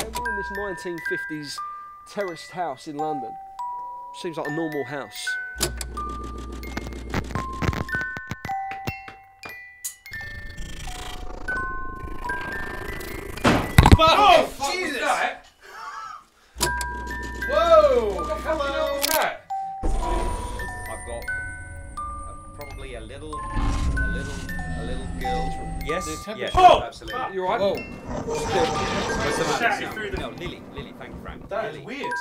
Okay, we're in this 1950s terraced house in London. Seems like a normal house. Oh, Jesus! Whoa! Hello! I've got uh, probably a little, a little, a little girl. Yes, yes, Oh! absolutely. You alright? Whoa. What's the matter? Shouted through the- No, Lily, Lily, thank you, Frank. That is Lily. weird.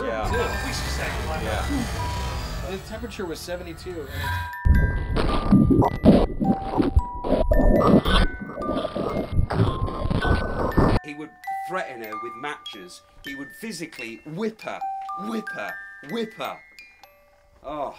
Yeah. We should say it. Yeah. The temperature was 72. He would threaten her with matches. He would physically whip her, whip her, whip her. Oh,